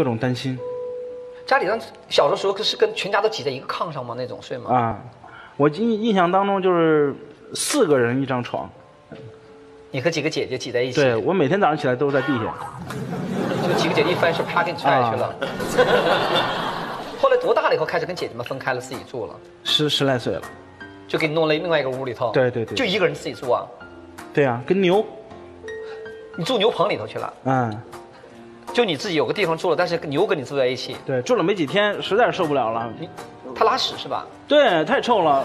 各种担心家里人小的时候是跟全家都挤在一个炕上吗？那种睡吗？啊。我印印象当中就是四个人一张床，你和几个姐姐挤在一起，对我每天早上起来都是在地下。就几个姐弟翻身，啪给你踹下去了。后来多大了以后开始跟姐姐们分开了，自己住了，十十来岁了，就给你弄了另外一个屋里头。对对对就一个人自己住啊？对啊、跟牛，你住牛棚里头去了？嗯，就你自己有个地方住了，但是跟牛跟你住在一起，对，住了没几天，实在是受不了了。你他拉屎是吧？对，太臭了。